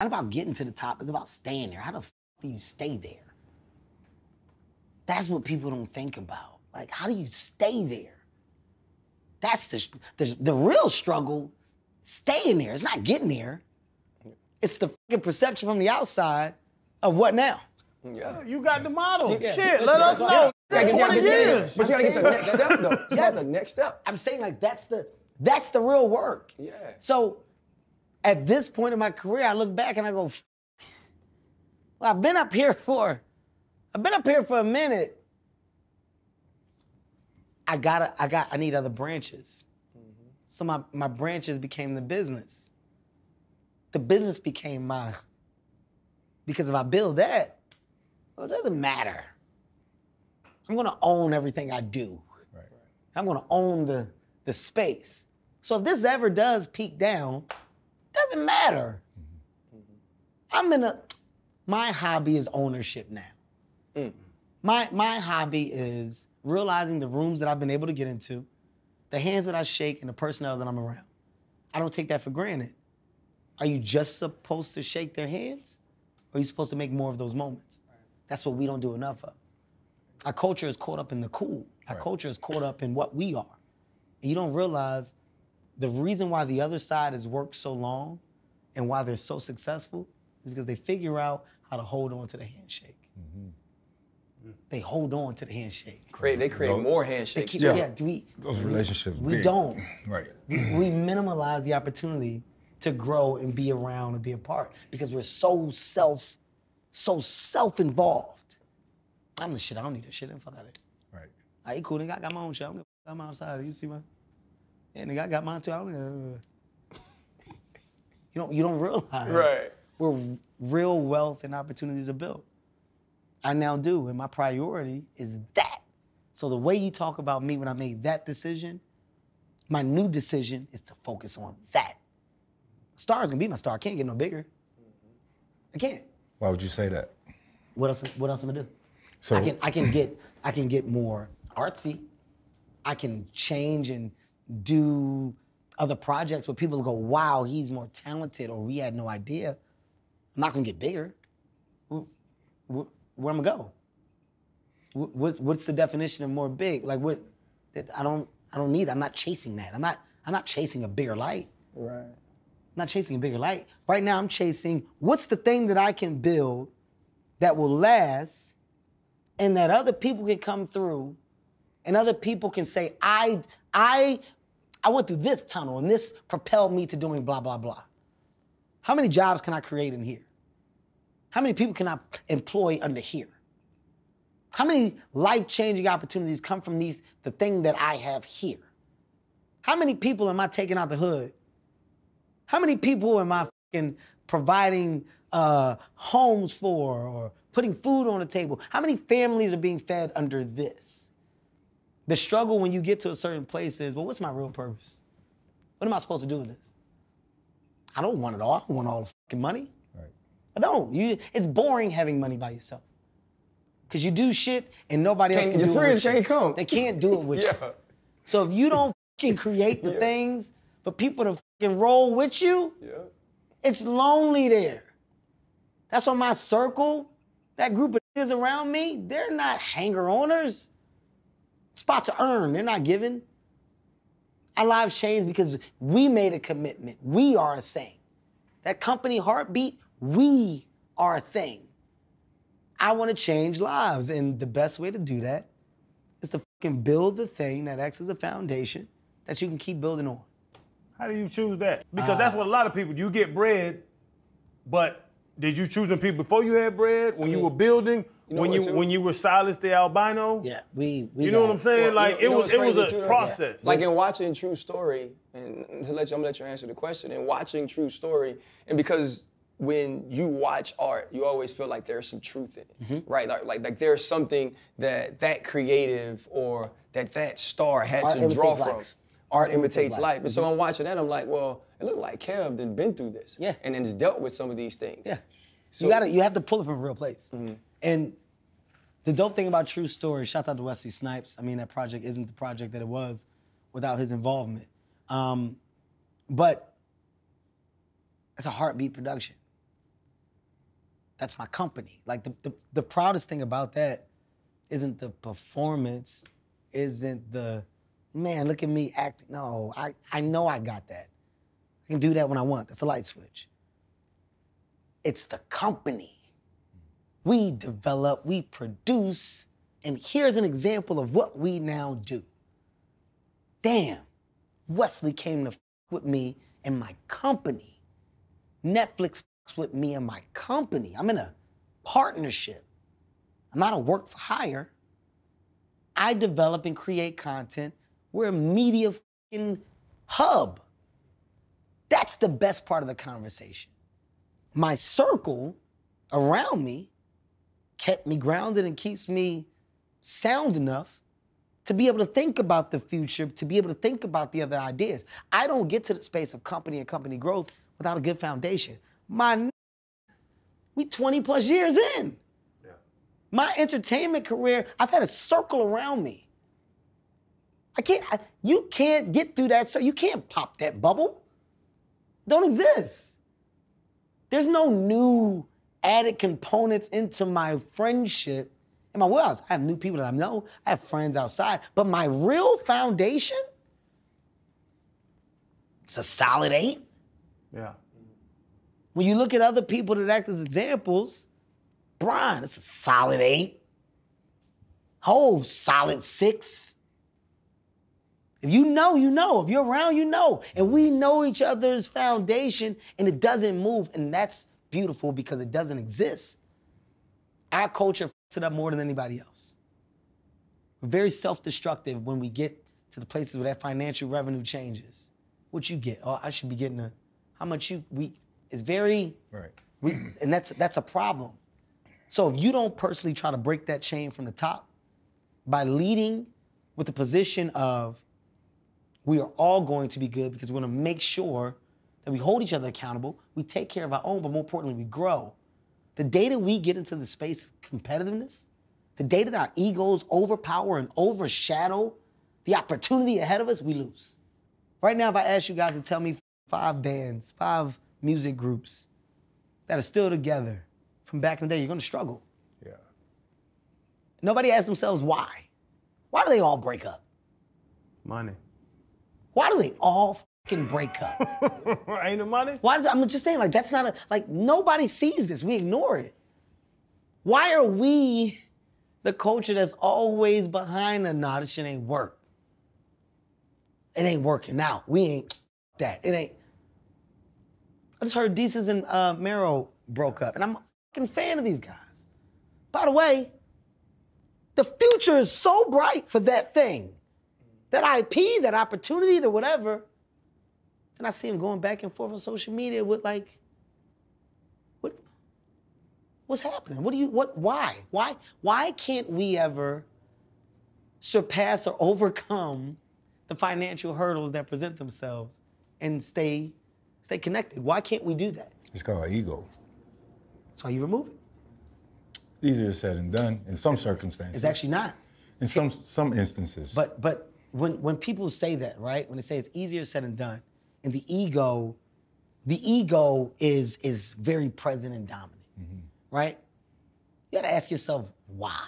not about getting to the top. It's about staying there. How the f- do you stay there? That's what people don't think about. Like, how do you stay there? That's the the, the real struggle. Staying there. It's not getting there. It's the fucking perception from the outside of what now. Yeah. Uh, you got the model. Yeah. Shit, let us know. Yeah, That's yeah, 20 yeah, yeah, yeah. years. But you gotta get the next step though. It's Yes. about the next step. I'm saying like that's the that's the real work. Yeah. So at this point in my career, I look back and I go, well, I've been up here for, I've been up here for a minute. I gotta, I got, I need other branches. Mm-hmm. So my, my branches became the business. The business became my, because if I build that, well, it doesn't matter. I'm gonna own everything I do. Right. I'm gonna own the, the space. So if this ever does peak down, doesn't matter. Mm-hmm. I'm in a my hobby is ownership now. Mm. My my hobby is realizing the rooms that I've been able to get into, the hands that I shake, and the personnel that I'm around. I don't take that for granted. Are you just supposed to shake their hands? Or are you supposed to make more of those moments? That's what we don't do enough of. Our culture is caught up in the cool. Our Right. culture is caught up in what we are. And you don't realize the reason why the other side has worked so long and why they're so successful is because they figure out how to hold on to the handshake. Mm-hmm. They hold on to the handshake. Create, they create Go- more handshakes. keep, Yeah. yeah. do we, Those relationships. we big. don't. Right. we, we minimize the opportunity to grow and be around and be a part because we're so self, so self-involved. I'm the shit. I don't need that shit. Fuck out of it. Right. I ain't cool. Nigga, I got my own shit. I'm, I'm outside. You see my? Yeah, nigga, I got mine too. I don't. Uh, you don't. You don't realize. Right. Where real wealth and opportunities are built. I now do, and my priority is that. So the way you talk about me when I made that decision, my new decision is to focus on that. Star is gonna be my star. I can't get no bigger. I can't. Why would you say that? What else? What else am I gonna do? So I can I can get I can get more artsy. I can change and do other projects where people go, "Wow, he's more talented," or "We had no idea." I'm not gonna get bigger. Wh- wh- Where am I gonna go? What- What's the definition of more big? Like what? that I don't I don't need. I'm not chasing that. I'm not I'm not chasing a bigger light. Right. I'm not chasing a bigger light. Right now, I'm chasing what's the thing that I can build that will last and that other people can come through and other people can say, I, I, I went through this tunnel and this propelled me to doing blah, blah, blah. How many jobs can I create in here? How many people can I employ under here? How many life-changing opportunities come from these, the thing that I have here? How many people am I taking out the hood how many people am I providing uh, homes for or putting food on the table? How many families are being fed under this? The struggle when you get to a certain place is, well, what's my real purpose? What am I supposed to do with this? I don't want it all. I don't want all the fucking money. Right. I don't. You, it's boring having money by yourself. Cause you do shit and nobody else Can't- can your do it. friends with you. can't come. They can't do it with you. Yeah. So if you don't fucking create the things for people to fucking roll with you, Yeah. it's lonely there. That's why my circle, that group of niggas around me, they're not hanger Spot to earn, they're not giving. Our lives change because we made a commitment. We are a thing. That company Hartbeat, we are a thing. I want to change lives, and the best way to do that is to fucking build the thing that acts as a foundation that you can keep building on. How do you choose that? Because that's ah. what a lot of people. You get bread, but did you choose them people before you had bread? When you were building? Know when you when you were Silas the albino? Yeah, we. we You know what I'm saying? Well, like you know- you it know was it was a too, though? process. Like in watching True Story, and to let you, I'm gonna let you answer the question. In watching True Story, and because when you watch art, you always feel like there's some truth in it, Mm-hmm. right? Like, like like there's something that that creative or that that star had Art to imitates draw life. from. Art imitates life. And so I'm watching that, I'm like, well, it looked like Kev done been through this. Yeah. And then has dealt with some of these things. Yeah. So- you gotta you have to pull it from a real place. And the dope thing about True Story, shout out to Wesley Snipes. I mean, that project isn't the project that it was without his involvement. Um, but it's a Hartbeat production. that's my company. Like the, the the proudest thing about that isn't the performance, isn't the man, look at me acting. No, I, I know I got that. I can do that when I want. That's a light switch. It's the company. We develop, we produce, and here's an example of what we now do. Damn, Wesley came to f- with me and my company. Netflix f- with me and my company. I'm in a partnership. I'm not a work for hire. I develop and create content. We're a media hub. That's the best part of the conversation. My circle around me kept me grounded and keeps me sound enough to be able to think about the future, to be able to think about the other ideas. I don't get to the space of company and company growth without a good foundation. My we 20 plus years in. Yeah. My entertainment career, I've had a circle around me. I can't, I, you can't get through that, so you can't pop that bubble. Don't exist. There's no new added components into my friendship and my warehouse. I have new people that I know, I have friends outside, but my real foundation, it's a solid eight. Yeah. When you look at other people that act as examples, Brian, it's a solid eight. Hove, solid six. If you know, you know. If you're around, you know. And we know each other's foundation and it doesn't move. And that's beautiful because it doesn't exist. Our culture f***s it up more than anybody else. We're very self-destructive when we get to the places where that financial revenue changes. What you get? Oh, I should be getting a how much you we it's very Right. we, and that's that's a problem. So if you don't personally try to break that chain from the top by leading with the position of we are all going to be good because we're going to make sure that we hold each other accountable, we take care of our own, but more importantly, we grow. The day that we get into the space of competitiveness, the day that our egos overpower and overshadow the opportunity ahead of us, we lose. Right now, if I ask you guys to tell me five bands, five music groups that are still together from back in the day, you're gonna struggle. Yeah. Nobody asks themselves why. Why do they all break up? Money. Why do they all fucking break up? Ain't the money? Why does I'm just saying like that's not a like nobody sees this. We ignore it. Why are we the culture that's always behind the this shit ain't work. It ain't working now. We ain't that. It ain't. I just heard Desus and uh, Mero broke up, and I'm a fucking fan of these guys. By the way, the future is so bright for that thing, that IP, that opportunity, to whatever. Then I see him going back and forth on social media with like, what, what's happening? What do you, what, why? Why, why can't we ever surpass or overcome the financial hurdles that present themselves and stay, stay connected? Why can't we do that? It's called ego. That's why you remove it. Easier said than done in some circumstances. It's actually not. in some some instances. But but when when people say that, right? When they say it's easier said than done, and the ego, the ego is is very present and dominant, mm-hmm. right? You got to ask yourself why.